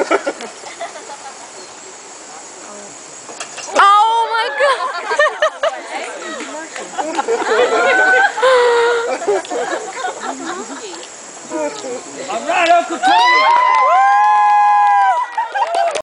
Oh my god! I'm right, Uncle Tony.